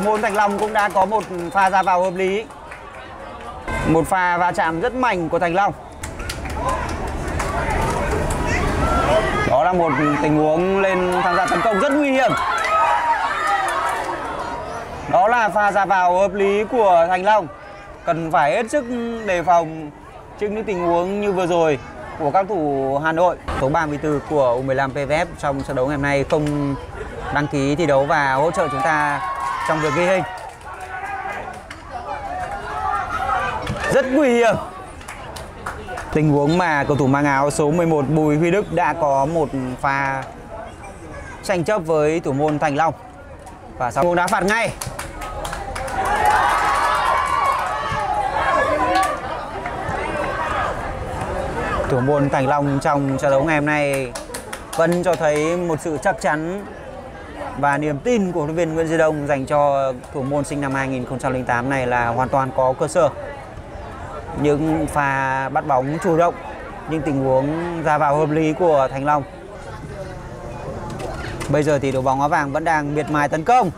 Thành Long cũng đã có một pha ra vào hợp lý. Một pha va chạm rất mạnh của Thành Long. Đó là một tình huống lên tham gia tấn công rất nguy hiểm. Đó là pha ra vào hợp lý của Thành Long. Cần phải hết sức đề phòng trước những tình huống như vừa rồi của các thủ Hà Nội. Số 34 của U15 PVF trong trận đấu ngày hôm nay không đăng ký thi đấu và hỗ trợ chúng ta trong việc ghi hình. Rất nguy hiểm. Tình huống mà cầu thủ mang áo số 11 Bùi Huy Đức đã có một pha tranh chấp với thủ môn Thành Long. Và sau cũng đá phạt ngay. Thủ môn Thành Long trong trận đấu ngày hôm nay vẫn cho thấy một sự chắc chắn và niềm tin của huấn luyện viên Nguyễn Duy Đông dành cho thủ môn sinh năm 2008 này là hoàn toàn có cơ sở. Những pha bắt bóng chủ động, những tình huống ra vào hợp lý của Thành Long. Bây giờ thì đội bóng áo vàng vẫn đang miệt mài tấn công.